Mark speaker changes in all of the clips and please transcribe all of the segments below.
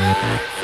Speaker 1: Thank you.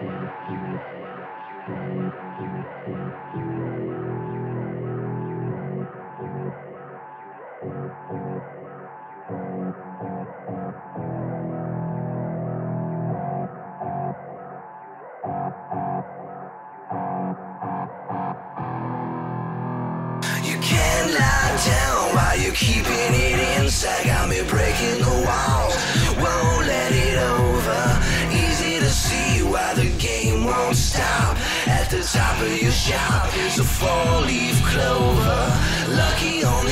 Speaker 1: You can't lie down while you're keeping it inside. Got me breaking sharp as a four-leaf clover. Lucky on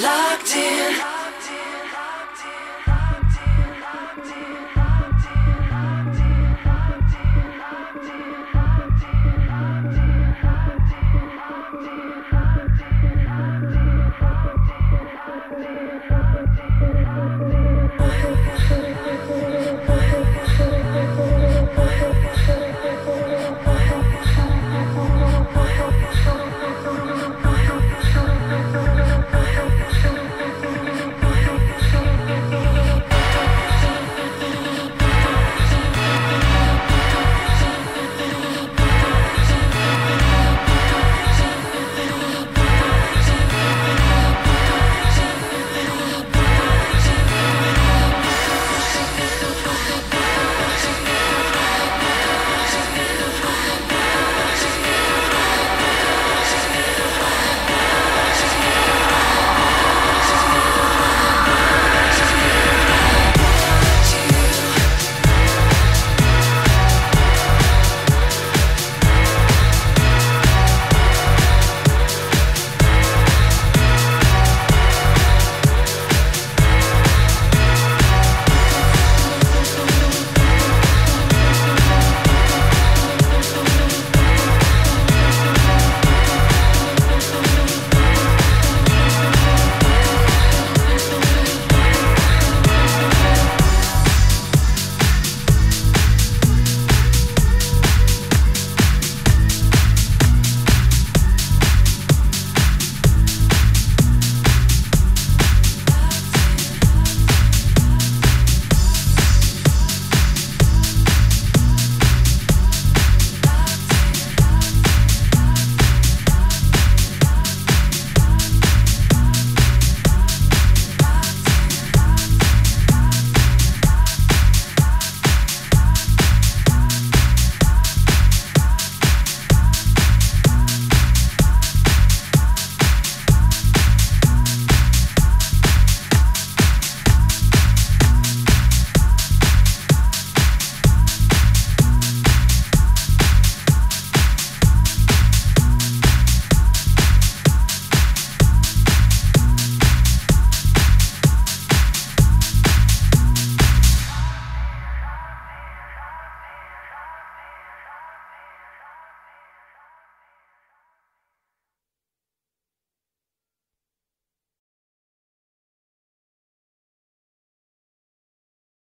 Speaker 1: locked in.